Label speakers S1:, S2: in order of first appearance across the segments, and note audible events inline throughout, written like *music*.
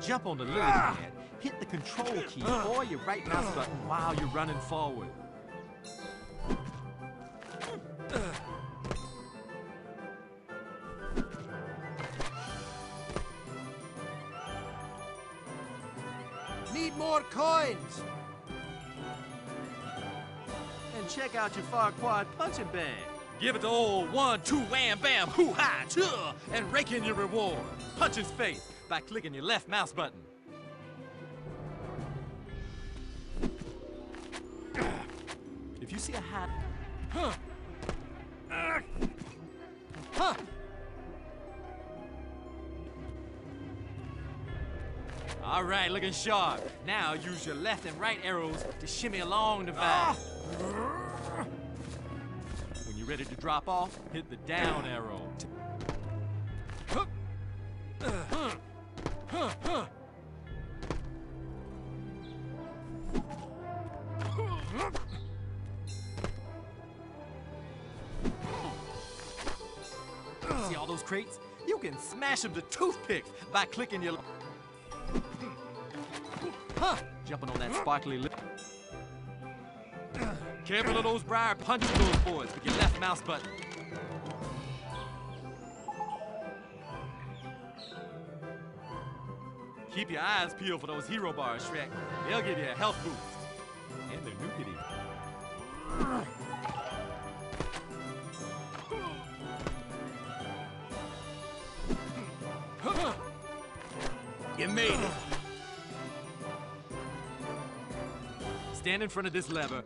S1: jump on the lily pad, ah. hit the control key ah. or your right mouse ah. button while you're running forward.
S2: Need more coins.
S1: And check out your Farquaad punching bag. Give it the old one, two, wham, bam, hoo, ha, chuh, and rake in your reward. Punch his face by clicking your left mouse button. If you see a hat, huh, huh. All right, looking sharp. Now use your left and right arrows to shimmy along the vine. Ah. When you're ready to drop off, hit the down arrow. Smash them to toothpicks by clicking your... Huh! Jumping on that sparkly lip. Careful of those briar punches those boys with your left mouse button. Keep your eyes peeled for those hero bars, Shrek. They'll give you a health boost. In front of this lever.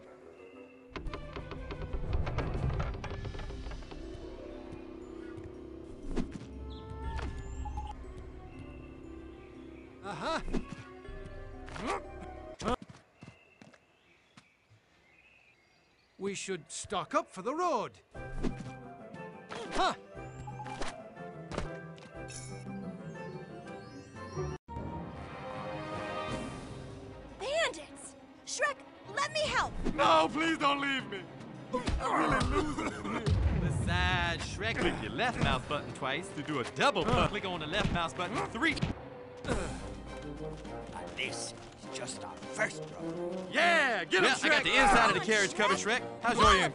S2: Uh-huh. We should stock up for the road. Huh.
S1: No, please don't leave me. I'm really losing. Besides, Shrek, click your left mouse button twice to do a double punch. Click on the left mouse button three.
S3: Uh, this is just our first road.
S1: Yeah, get him,
S3: Yeah,
S1: Shrek.
S3: I got
S1: the inside of the carriage covered, Shrek. How's your end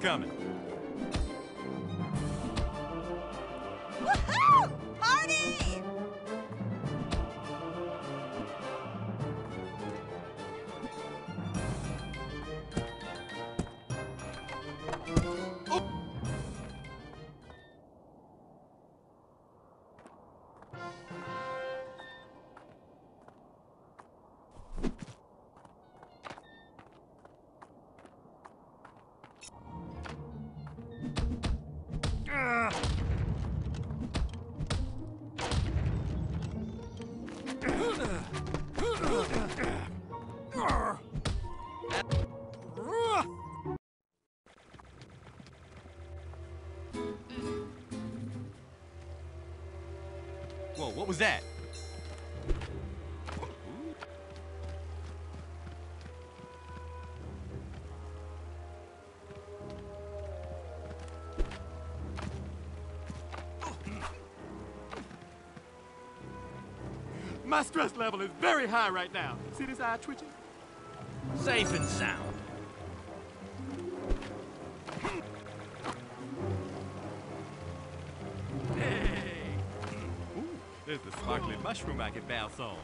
S1: stress level is very high right now. See this eye twitching?
S3: Safe and sound.
S1: Hey! Ooh, there's the sparkly mushroom I can bounce on.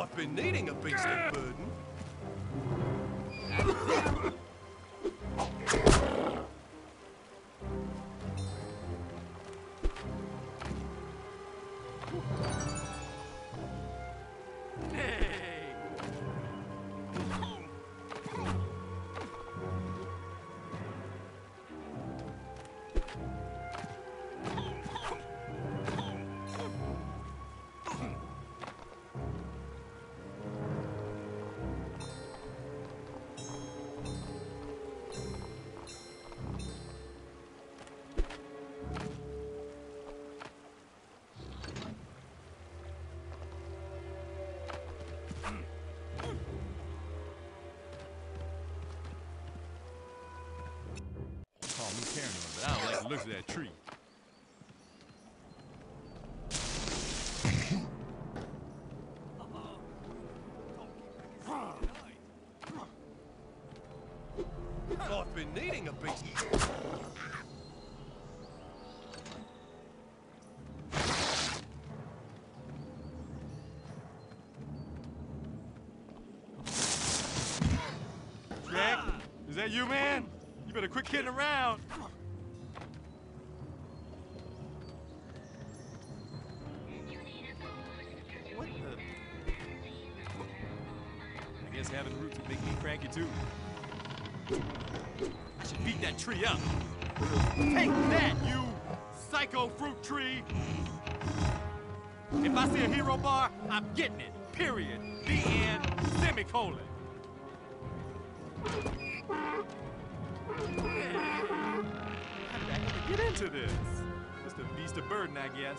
S4: I've been needing a beast of burden.
S1: The looks of that tree.
S4: I've been needing a beast.
S1: Shrek, is that you, man? You better quit kidding around. Tree up. Take that, you psycho fruit tree! If I see a hero bar, I'm getting it. Period. The end. Semicolon. How did I ever get into this? Just a beast of burden, I guess.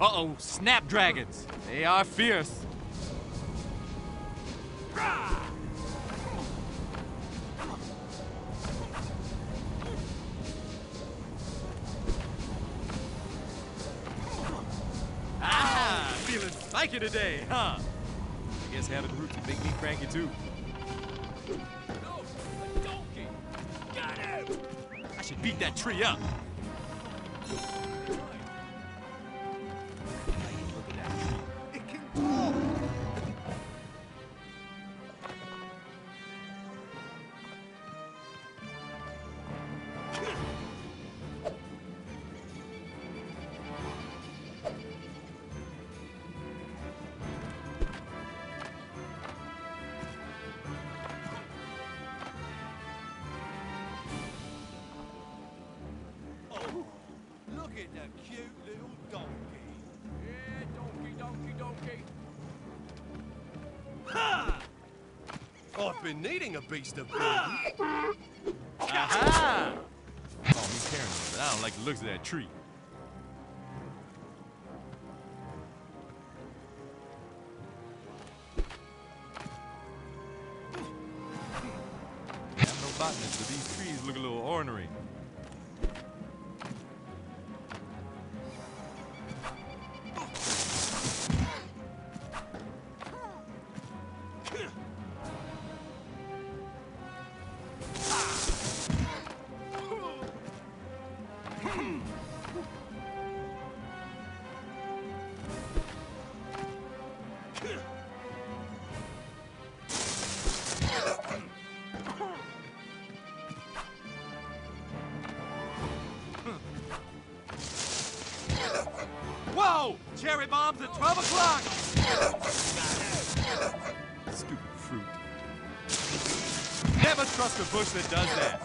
S1: Uh-oh, snapdragons. They are fierce. Ah, feeling spiky today, huh? I guess having roots would make me cranky too.
S3: No, a donkey! Got him!
S1: I should beat that tree up.
S4: Been needing a beast of ah. burden.
S1: Aha! Call me paranoid, but I don't like the looks of that tree. Cherry bombs at 12 o'clock! Stupid fruit. Never trust a bush that does that.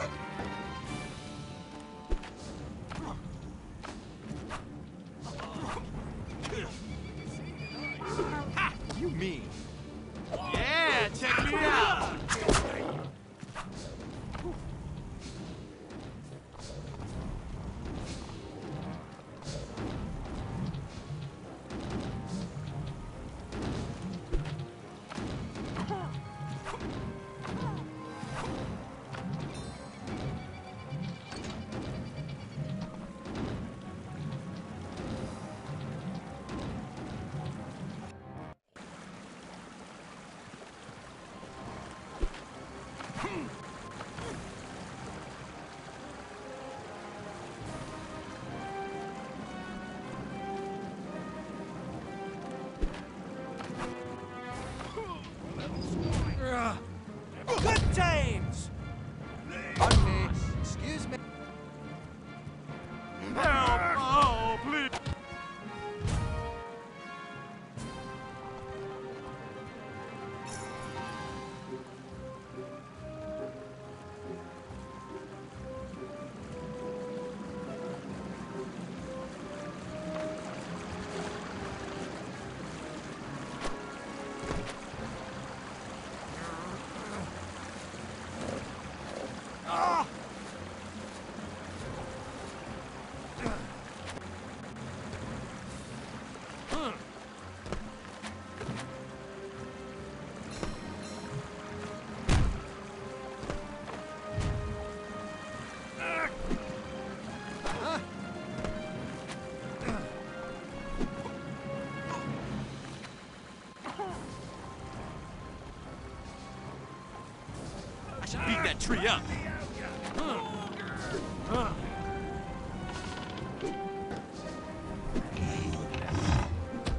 S1: That tree up.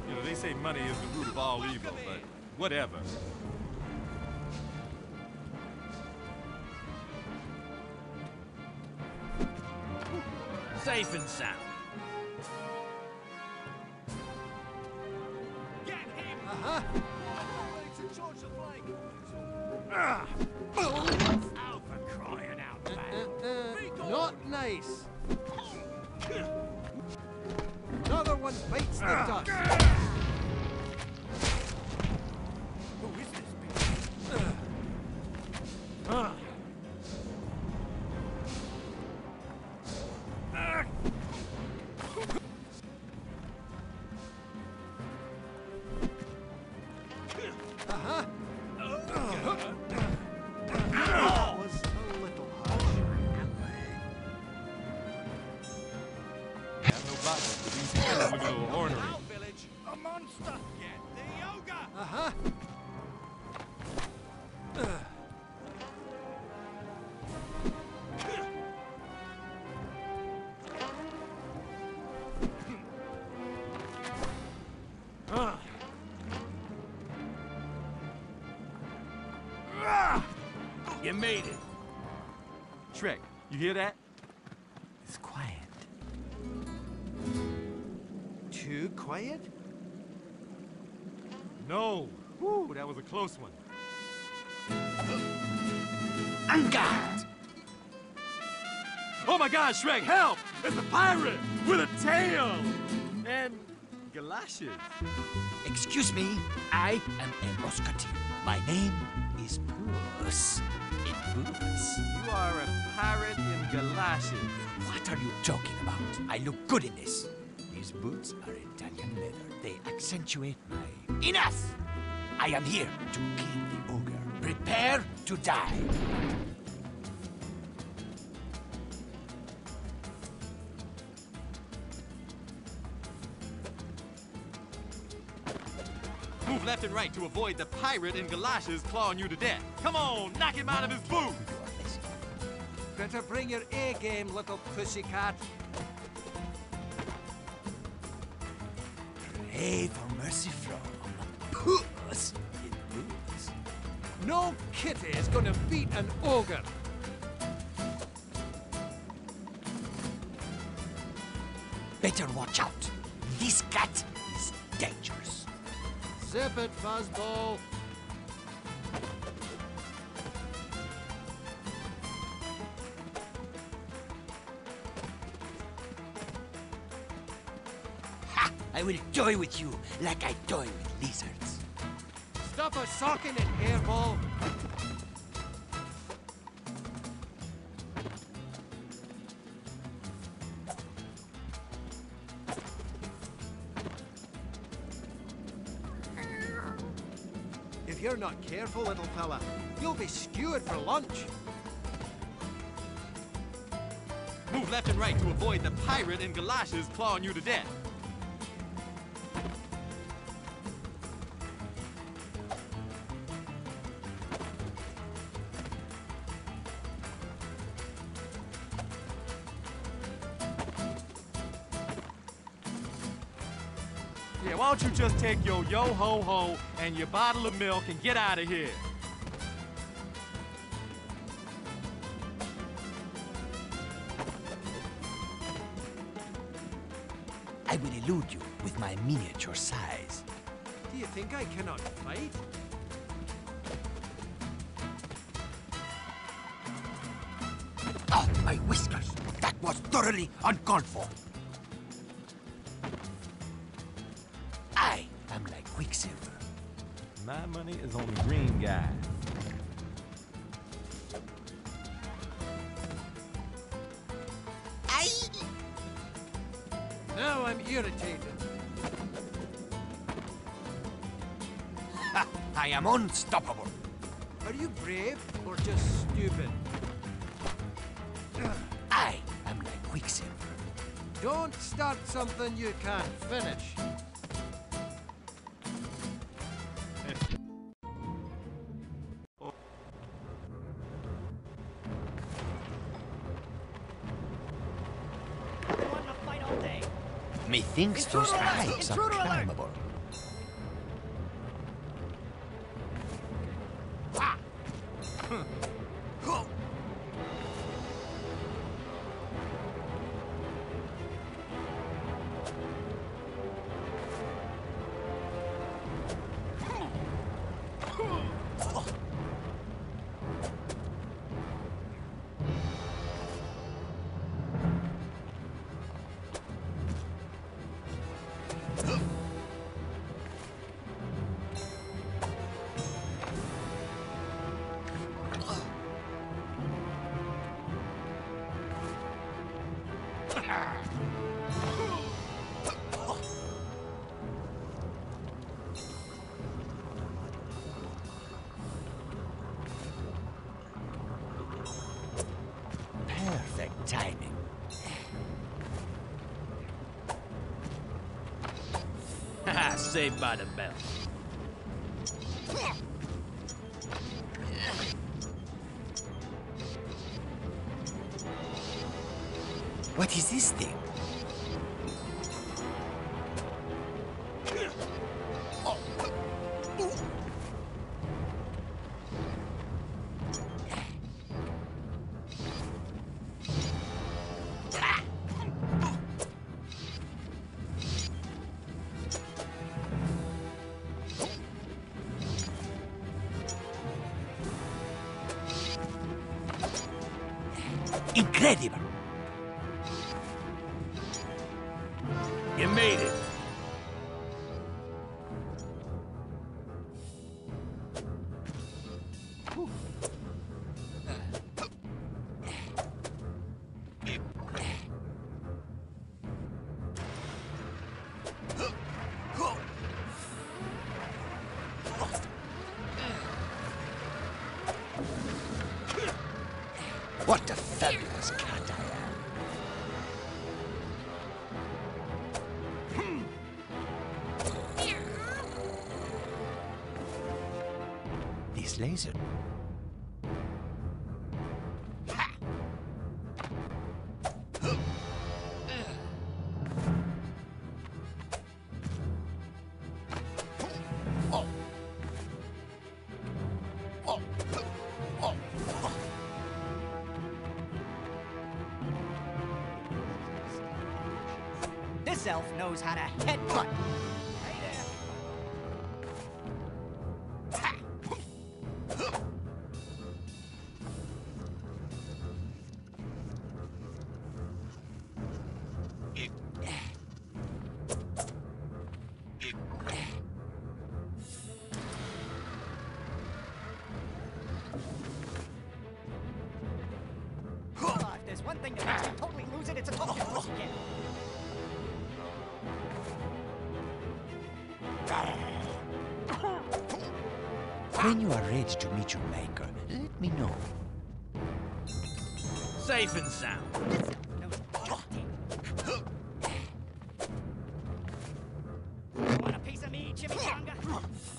S1: You know, they say money is the root of all evil, but whatever.
S3: Safe and sound.
S2: Not nice. Another one bites the dust.
S3: You
S1: hear that?
S2: It's quiet. Too quiet?
S1: No. Whew, that was a close one.
S3: Angard.
S1: Oh my god, Shrek, help! It's a pirate with a tail! And galoshes.
S5: Excuse me, I am a musketeer. My name is Puss Boots.
S1: You are a parrot in galoshes.
S5: What are you talking about? I look good in this. These boots are Italian leather. They accentuate my. Enough! I am here to kill the ogre. Prepare to die.
S1: Move left and right to avoid the pirate in galoshes clawing you to death. Come on, knock him out of his boots!
S2: Better bring your A game, little pussycat.
S5: Pray for mercy from Puss in Boots.
S2: No kitty is gonna beat an ogre.
S5: Better watch out. This cat is dangerous.
S2: Zip it, fuzzball. Ha!
S5: I will toy with you like I toy with lizards.
S2: Stop a sock in it, hairball. Careful, little fella, you'll be skewered for lunch.
S1: Move left and right to avoid the pirate in galoshes clawing you to death. Take your yo-ho-ho and your bottle of milk and get out of here?
S5: I will elude you with my miniature size.
S2: Do you think I cannot fight?
S5: Oh, my whiskers! That was thoroughly uncalled for. Unstoppable.
S2: Are you brave or just stupid? *clears throat*
S5: I am like Quicksilver.
S2: Don't start something you can't finish.
S5: Methinks those heights are climbable.
S1: Saved by the bell.
S5: What is this What a This
S6: elf knows how to headbutt.
S5: Meet your maker, let me know.
S3: Safe and sound.
S6: Want a piece of me, chimichanga?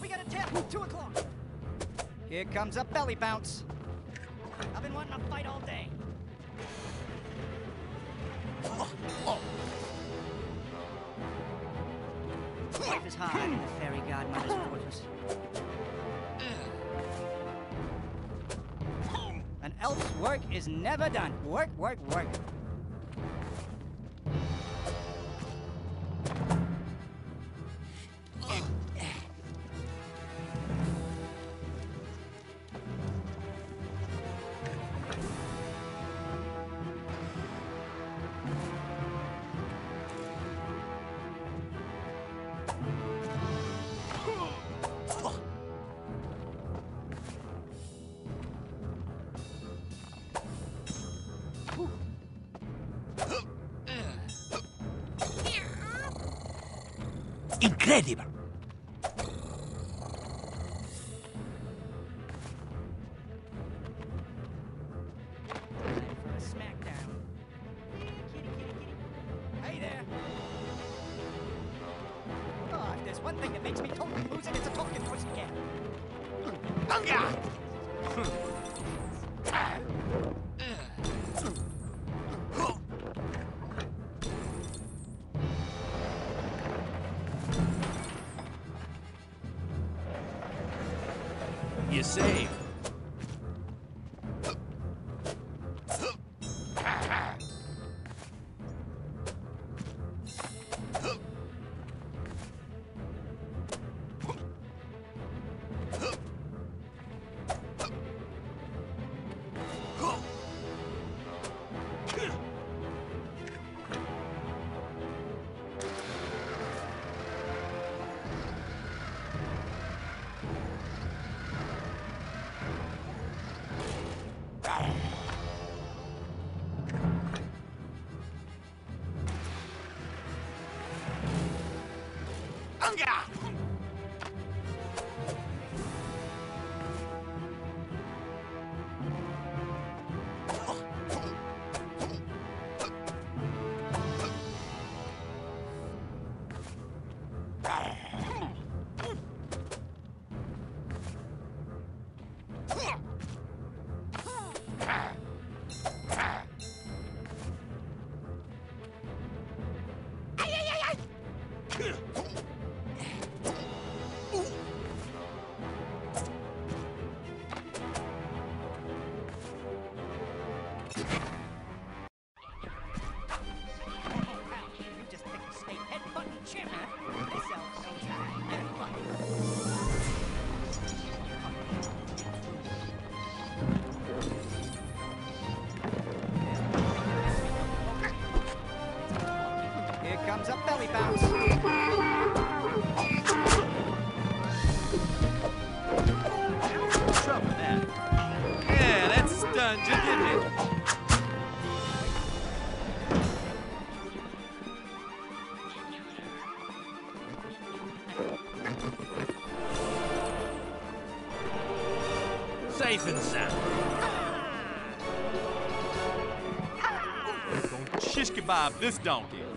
S6: We got a tip, two o'clock. Here comes a belly bounce. Work is never done. Work, work, work. Yeah.
S1: Trouble that. Yeah, that stunned you, didn't it?
S3: Safe and sound.
S1: Don't shish kebab this donkey.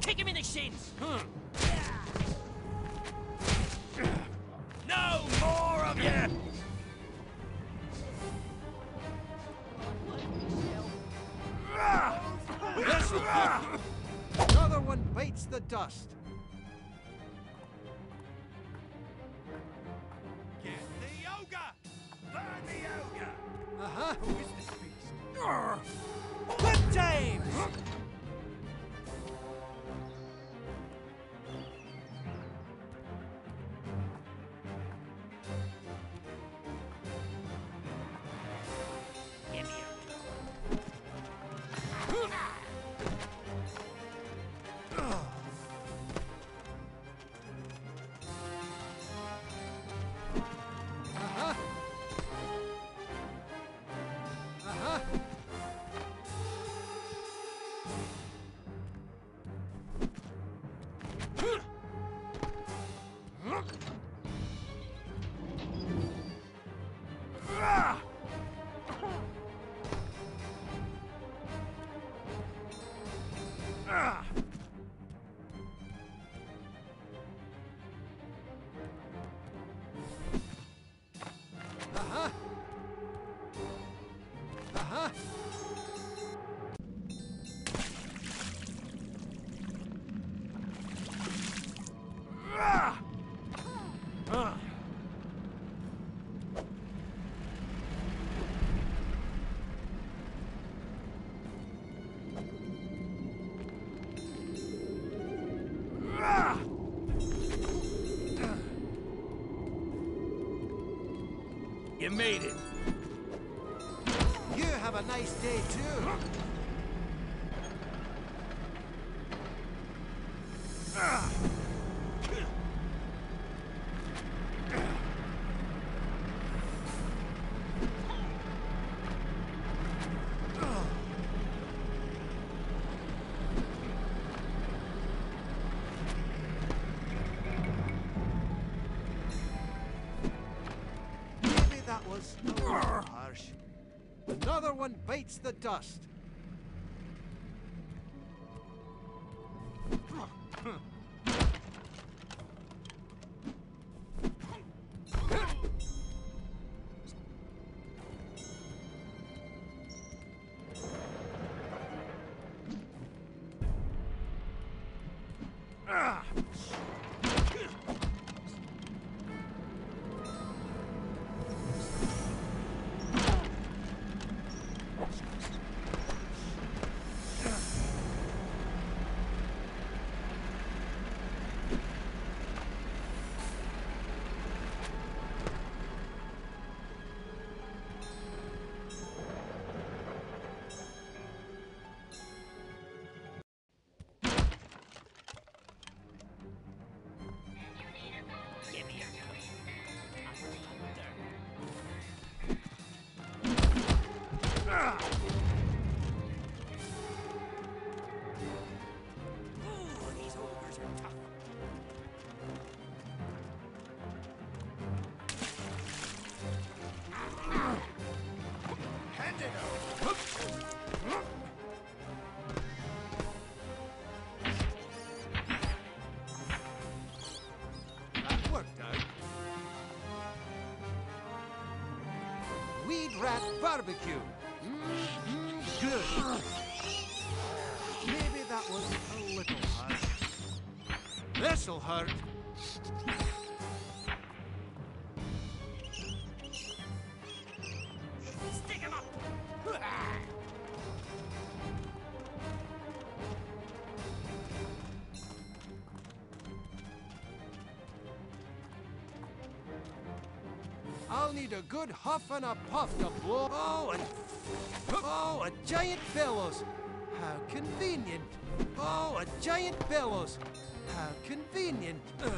S5: Kick him in the shins! No more of you!
S2: Another one bites the dust.
S5: You made it.
S2: Bites the dust. Barbecue. Mm, good. Maybe that was a little hard. This'll hurt. Good huff and a puff to blow. Oh, and oh, a giant bellows. How convenient. Oh, a giant bellows. How convenient. Ugh.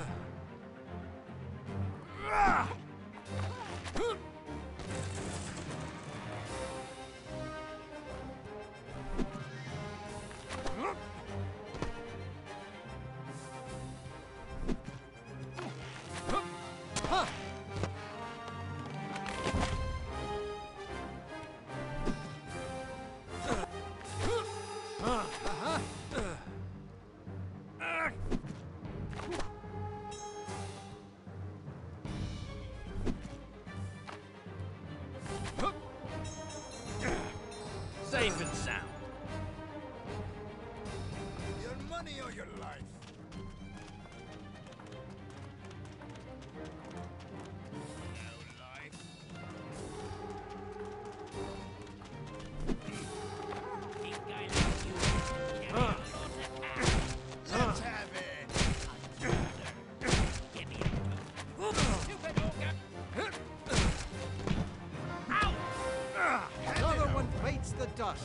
S2: lost.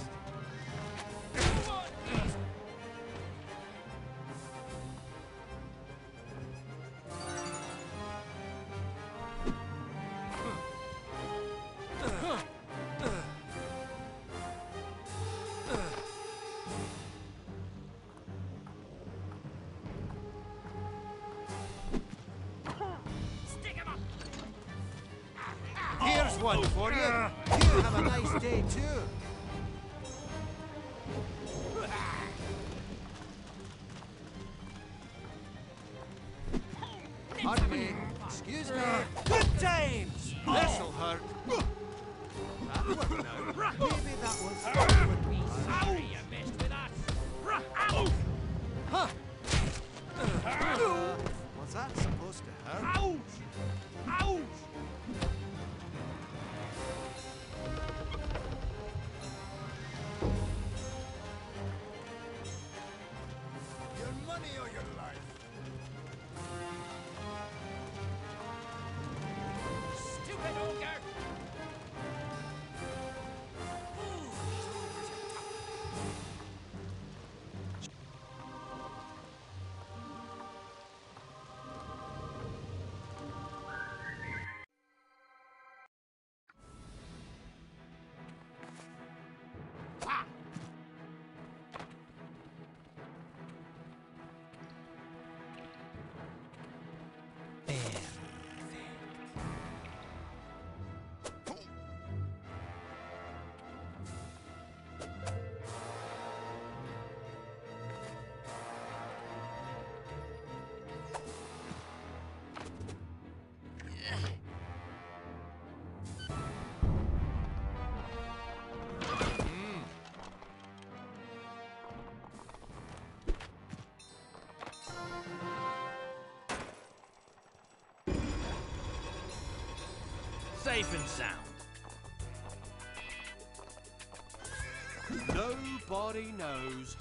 S2: Here's one for you.
S5: safe and sound.
S4: Nobody knows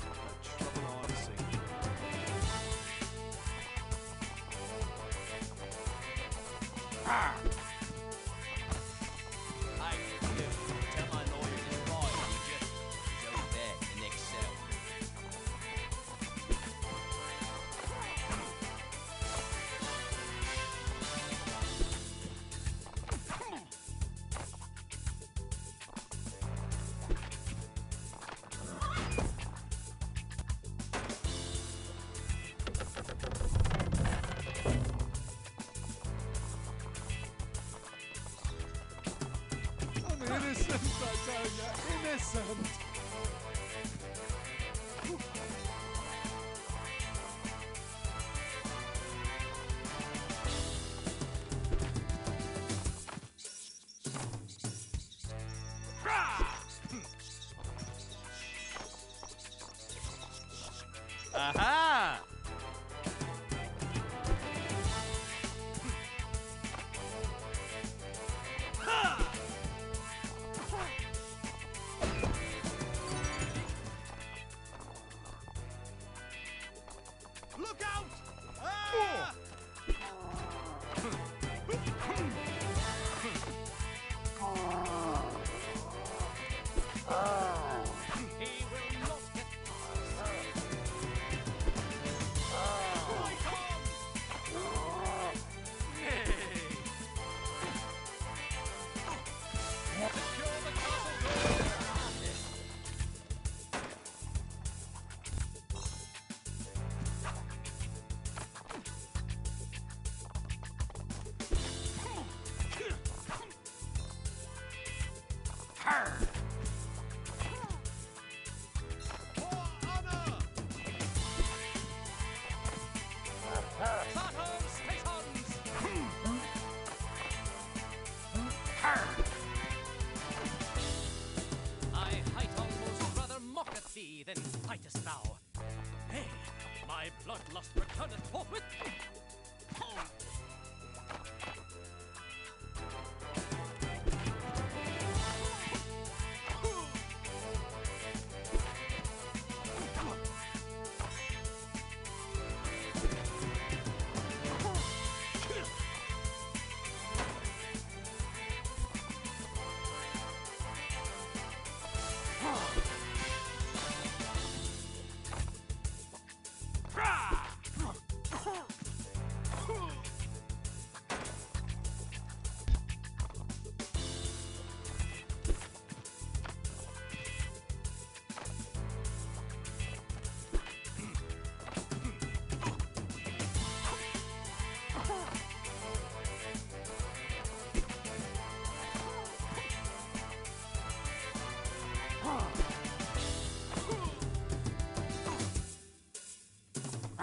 S4: Look out! Ah!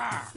S1: Ah!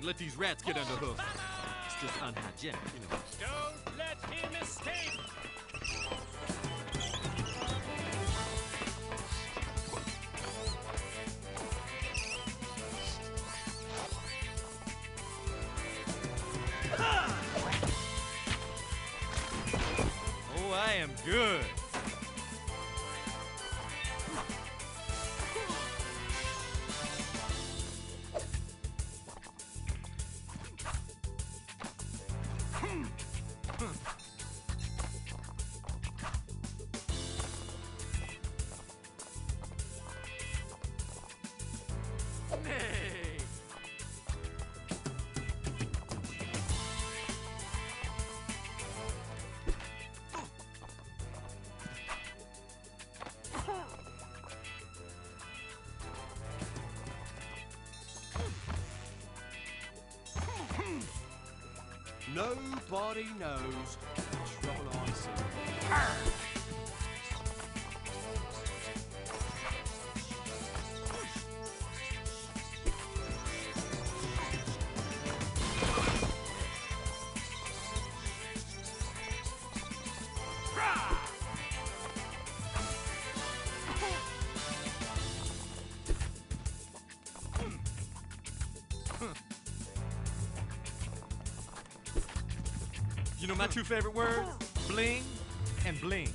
S1: Can't let these rats get under hoof. It's just unhygienic, you know.
S3: Don't let him escape!
S1: Oh, I am good.
S4: Nobody knows the trouble I see.
S1: Know my two favorite words? Bling and bling.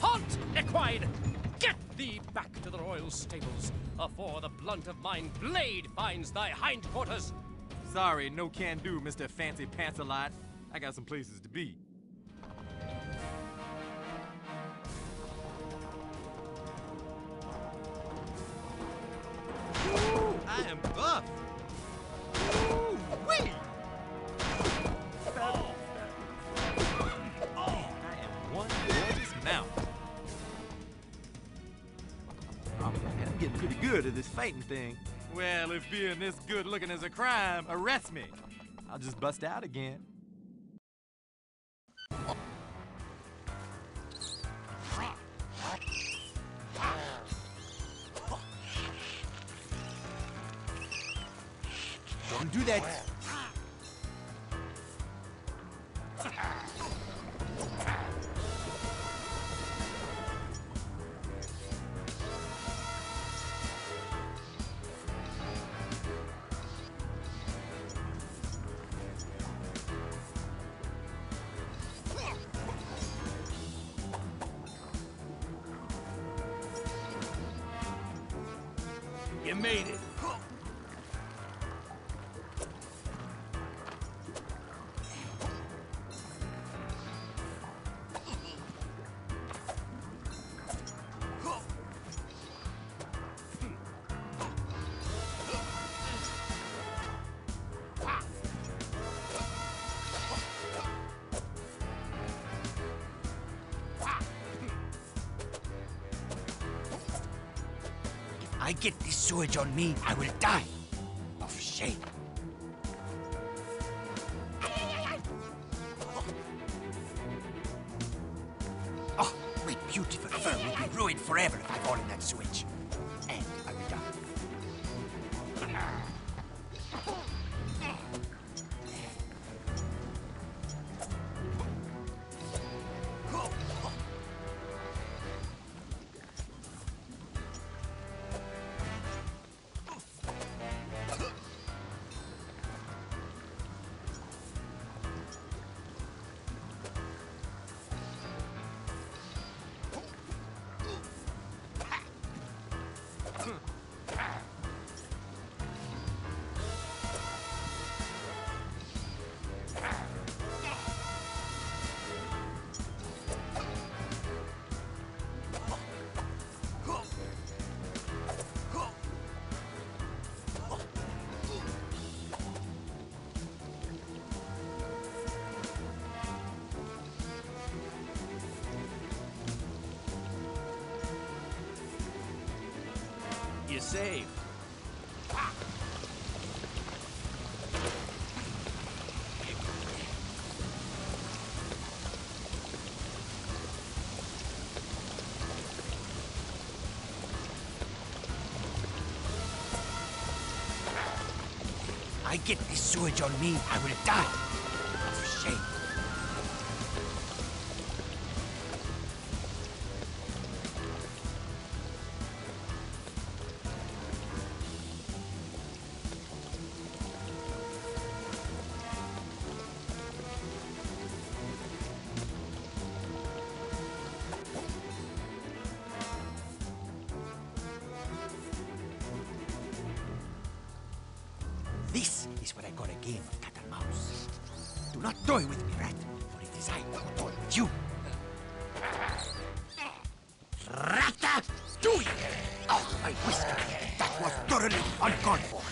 S4: Halt,
S3: equine! Get thee back to the royal stables, afore the blunt of mine blade finds thy hindquarters!
S1: Sorry, no can do, Mr. Fancy Pants a lot. I got some places to be. Crime, arrest me. I'll just bust out again.
S5: Don't do that. I get this sewage on me, I will die. Of shame. Sewage on me, I will die. Of game cat and mouse. Do not toy with me, rat, for it is I who toy with you. Rata! Do it! Oh, my whisker! That was thoroughly uncalled for.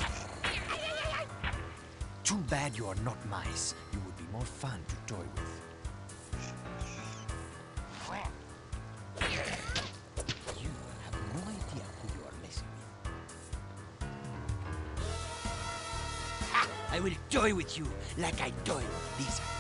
S5: Too bad you are not mice. You would be more fun to toy with. I will toy with you like I toy with lizards.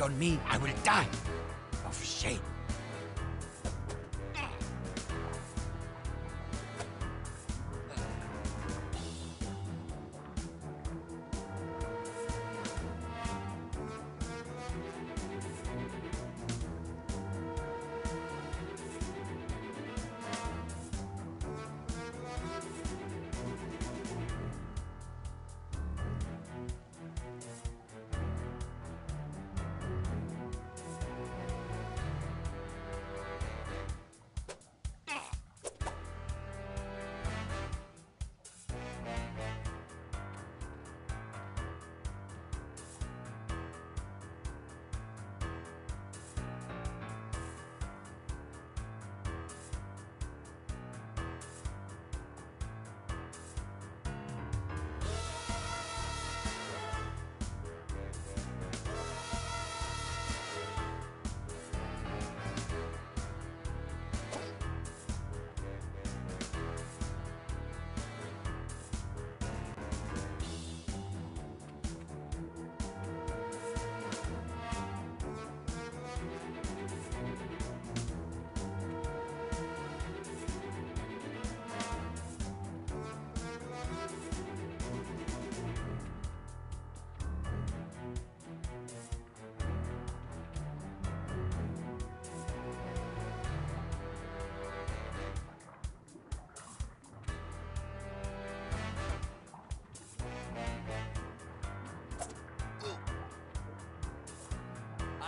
S5: On me, I will die.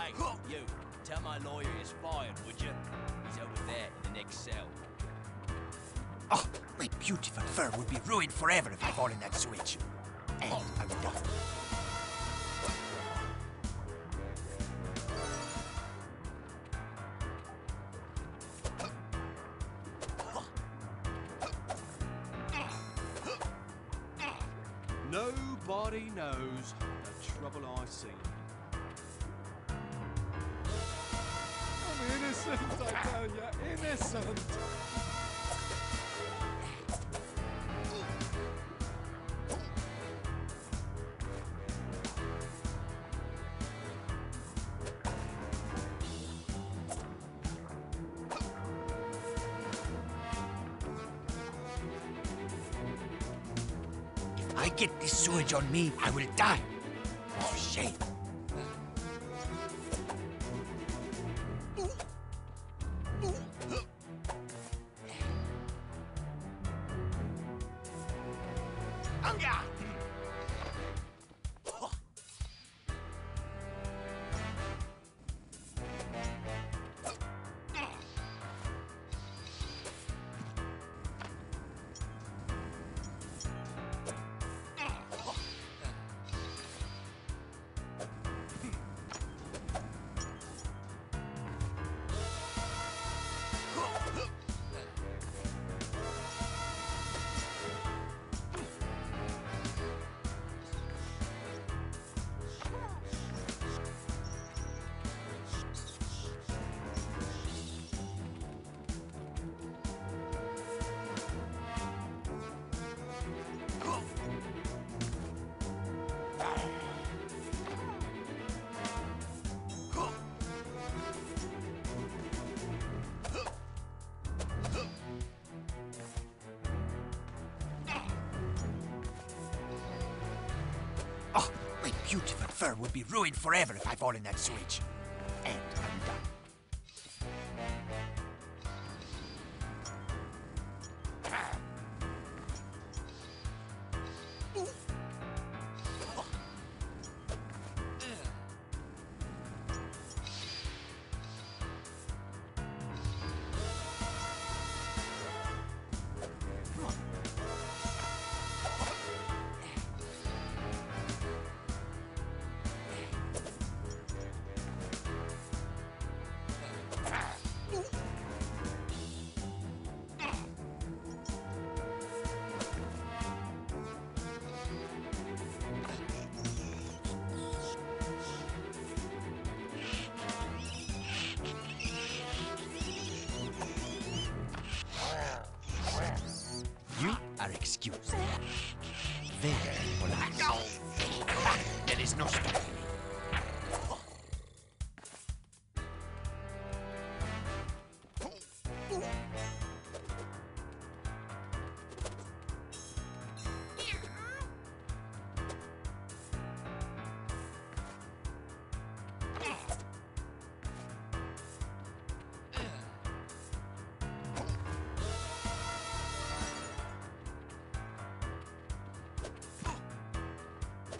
S5: Hey, you, tell my lawyer he's fired, would you? He's over there in the next cell. Oh, my beautiful fur would be ruined forever if I fall in that switch. And I'm done. Get this sewage on me, I will die. My beautiful fur would be ruined forever if I fall in that switch.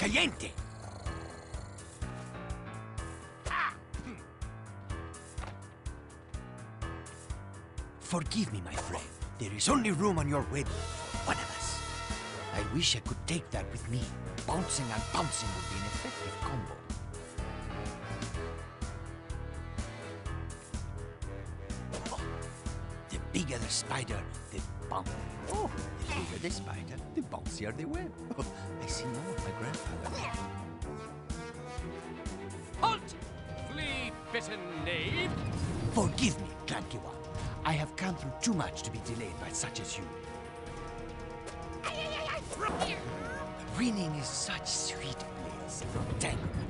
S5: Caliente! Forgive me, my friend. There is only room on your wedding for one of us. I wish I could take that with me. Bouncing and bouncing would be an effective combo. The bigger the spider, the. Oh, the bigger the spider, the bouncier the web. *laughs* I see now what my grandfather.
S3: Halt! Flea bitten knave!
S5: Forgive me, Clankiwa. I have come through too much to be delayed by such as you. Grinning is such sweet bliss from Tango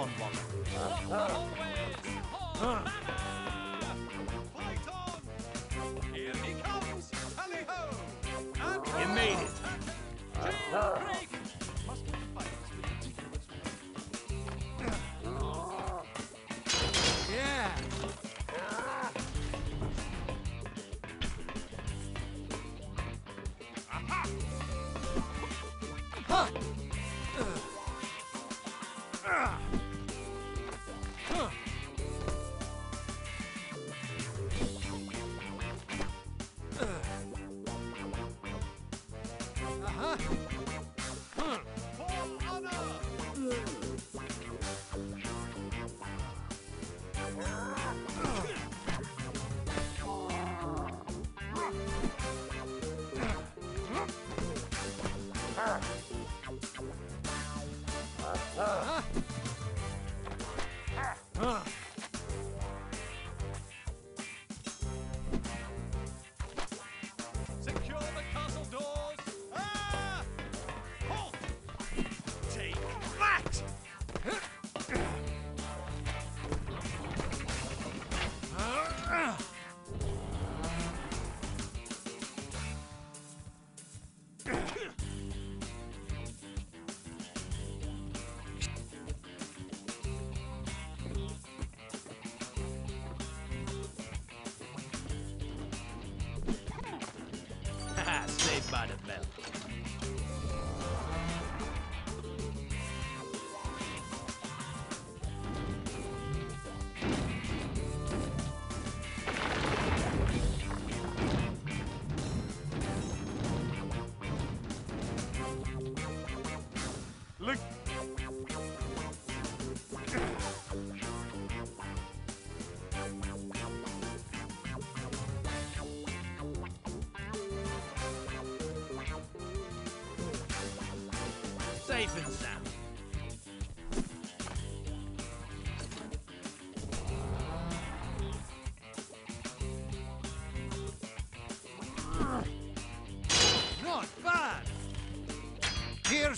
S1: Cornwallis.
S4: Block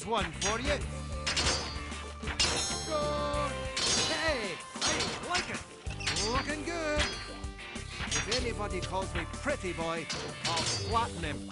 S2: Here's one for you. Good. Hey, I like it. Looking good. If anybody calls me pretty boy, I'll flatten him.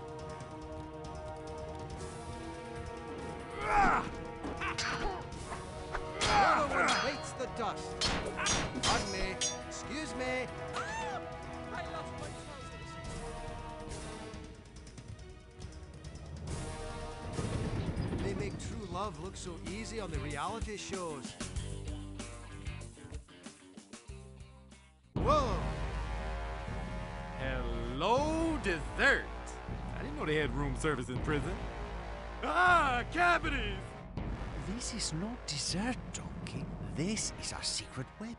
S2: on the reality shows. Whoa!
S1: Hello, dessert. I didn't know they had room service in prison. Ah, cavities.
S5: This is not dessert, Donkey. This is our secret weapon.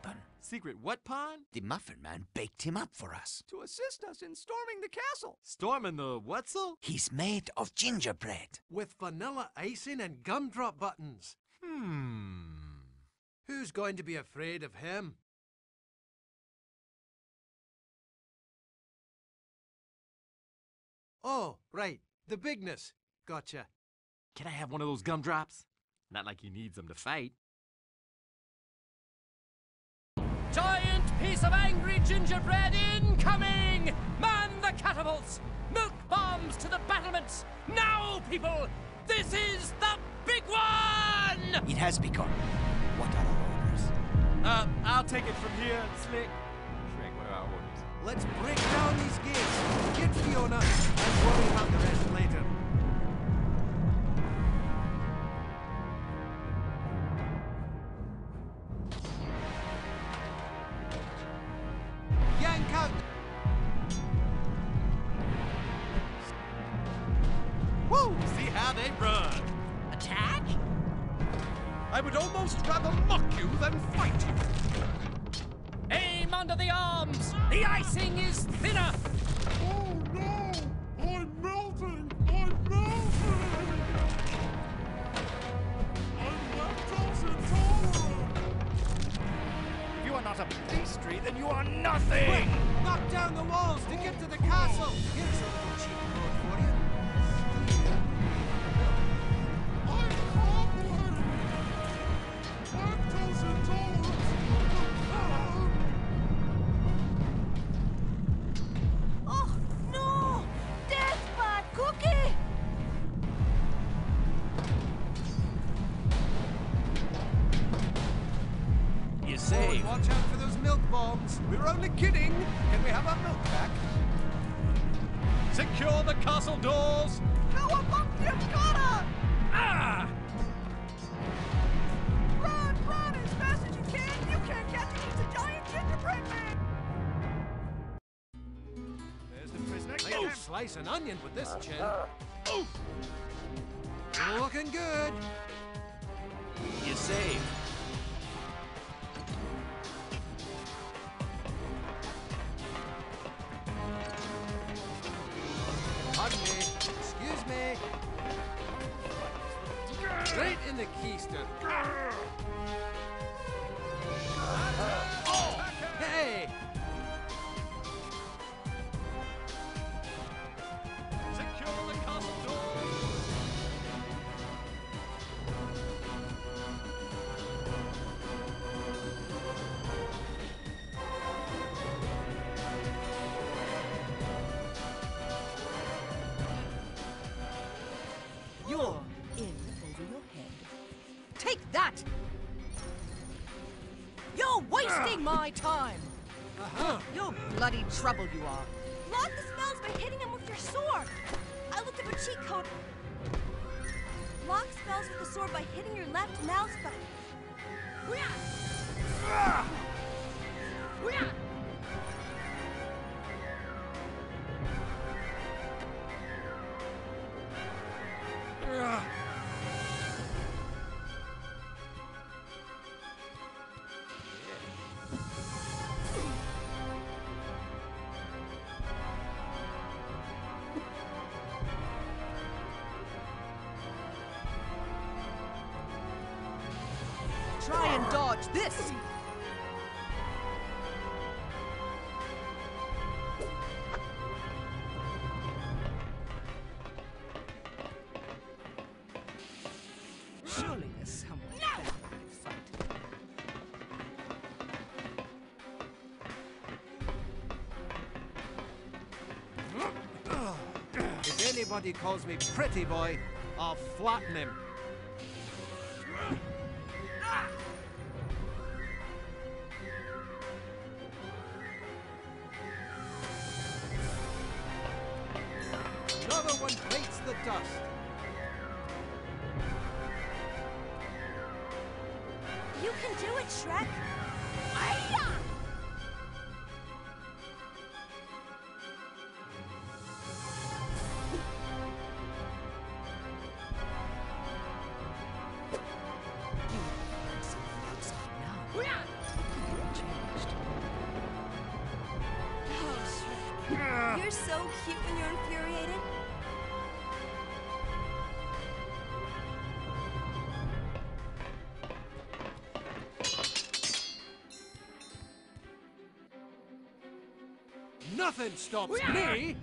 S1: Secret what, Pine?
S5: The Muffin Man baked him up for us.
S2: To assist us in storming the castle.
S1: Storming the what'sel?
S5: He's made of gingerbread.
S2: With vanilla icing and gumdrop buttons.
S1: Hmm.
S2: Who's going to be afraid of him? Oh, right. The bigness. Gotcha.
S1: Can I have one of those gumdrops? Not like he needs them to fight.
S3: Giant of angry gingerbread incoming! Man the catapults! Milk bombs to the battlements! Now, people! This is the big one!
S5: It has begun. What are our orders?
S1: Uh, I'll take it from here, Slick. Shrek, what are our orders?
S2: Let's break down these gates. Get Fiona and worry about the rest later. With this chin. Oh! Looking good.
S1: You say.
S2: Pardon me. Excuse me. Right in the keister.
S7: Dodge this! Surely there's someone better to fight.
S2: If anybody calls me pretty boy, I'll flatten him.
S7: Shrek!
S2: Nothing stops me!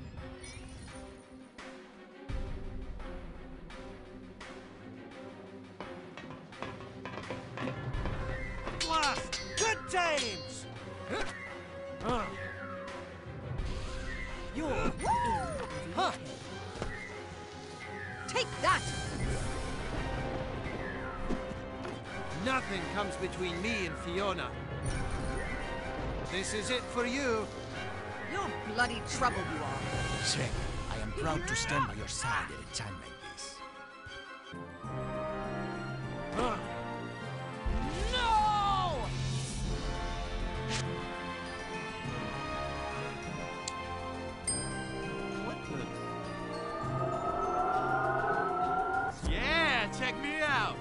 S5: Shrek, I am proud to stand by your side at a time like this.
S3: No!
S1: What the? Yeah, check me out.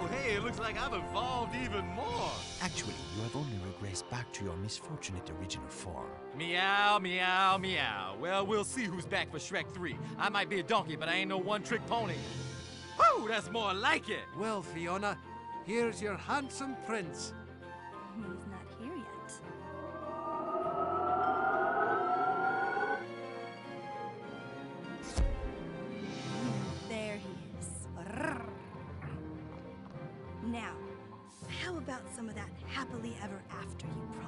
S1: Oh, hey, it looks like I've evolved even more.
S5: Actually, you have only regressed back to your misfortunate original form.
S1: Meow, meow, meow. Well, we'll see who's back for Shrek 3. I might be a donkey, but I ain't no one-trick pony. Whew, that's more like it.
S2: Well, Fiona, here's your handsome prince.
S7: He's not here yet. There he is. Now, how about some of that happily ever after you promised me?